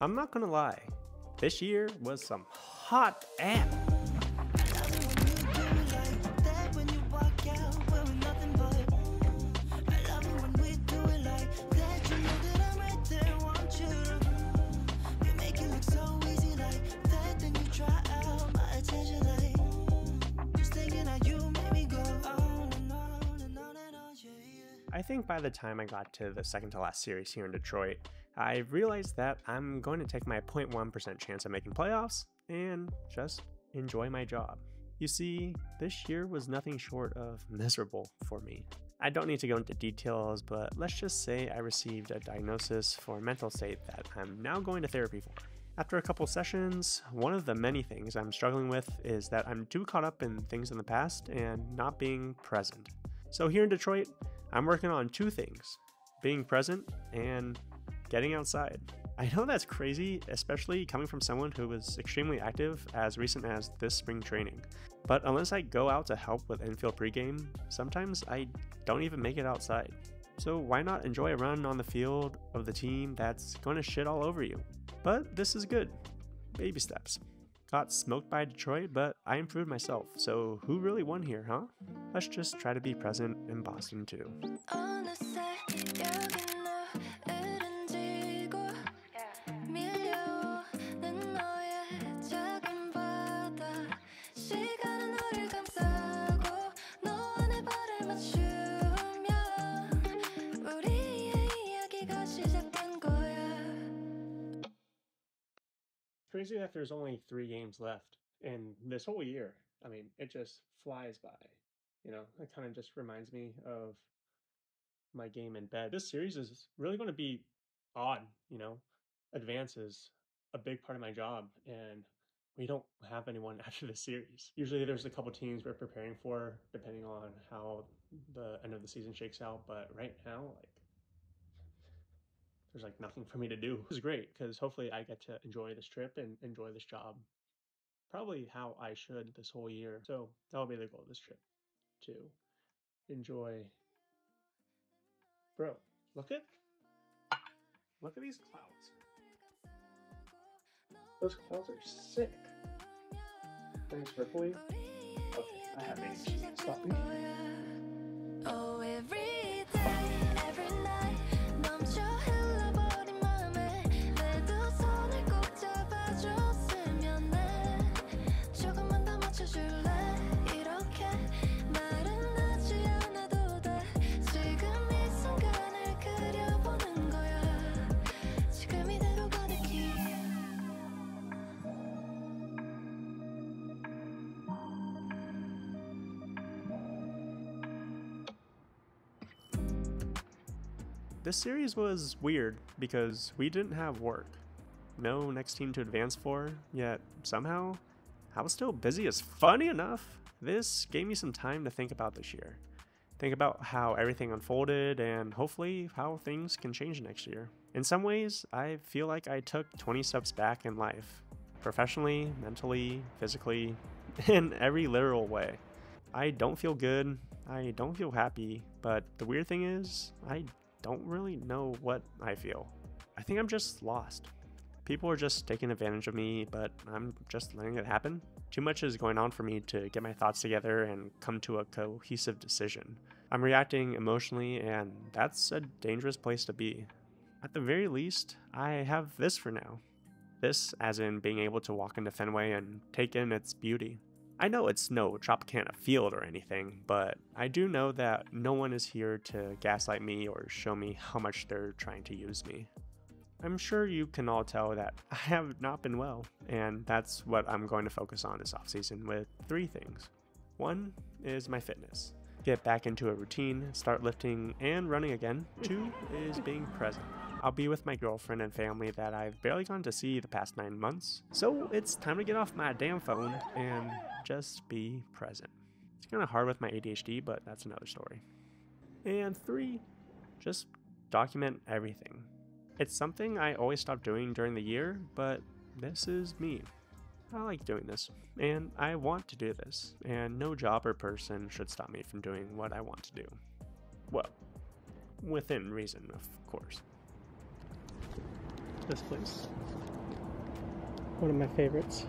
I'm not gonna lie, this year was some hot ass. I think by the time I got to the second to last series here in Detroit, I realized that I'm going to take my 0.1% chance of making playoffs and just enjoy my job. You see, this year was nothing short of miserable for me. I don't need to go into details, but let's just say I received a diagnosis for a mental state that I'm now going to therapy for. After a couple sessions, one of the many things I'm struggling with is that I'm too caught up in things in the past and not being present. So here in Detroit, I'm working on two things being present and getting outside. I know that's crazy, especially coming from someone who was extremely active as recent as this spring training. But unless I go out to help with infield pregame, sometimes I don't even make it outside. So why not enjoy a run on the field of the team that's going to shit all over you? But this is good. Baby steps. Got smoked by Detroit, but I improved myself. So who really won here, huh? Let's just try to be present in Boston too. Crazy that there's only three games left in this whole year. I mean, it just flies by. You know, it kind of just reminds me of my game in bed. This series is really going to be odd. You know, advance is a big part of my job, and we don't have anyone after the series. Usually, there's a couple teams we're preparing for, depending on how the end of the season shakes out. But right now, like there's like nothing for me to do. It was great because hopefully I get to enjoy this trip and enjoy this job. Probably how I should this whole year. So that'll be the goal of this trip to enjoy. Bro, look at look at these clouds. Those clouds are sick. Thanks, Ripley. Okay, I have ADHD. Stop me. Oh, every day, every night, This series was weird because we didn't have work. No next team to advance for, yet somehow I was still busy as funny enough. This gave me some time to think about this year. Think about how everything unfolded and hopefully how things can change next year. In some ways, I feel like I took 20 steps back in life professionally, mentally, physically, in every literal way. I don't feel good, I don't feel happy, but the weird thing is, I don't really know what I feel. I think I'm just lost. People are just taking advantage of me, but I'm just letting it happen. Too much is going on for me to get my thoughts together and come to a cohesive decision. I'm reacting emotionally, and that's a dangerous place to be. At the very least, I have this for now. This, as in being able to walk into Fenway and take in its beauty. I know it's no Tropicana field or anything, but I do know that no one is here to gaslight me or show me how much they're trying to use me. I'm sure you can all tell that I have not been well, and that's what I'm going to focus on this offseason with three things. One is my fitness. Get back into a routine, start lifting and running again. Two is being present. I'll be with my girlfriend and family that I've barely gone to see the past nine months. So it's time to get off my damn phone and just be present. It's kind of hard with my ADHD, but that's another story. And three, just document everything. It's something I always stop doing during the year, but this is me. I like doing this, and I want to do this, and no job or person should stop me from doing what I want to do. Well, within reason, of course. this place. One of my favorites.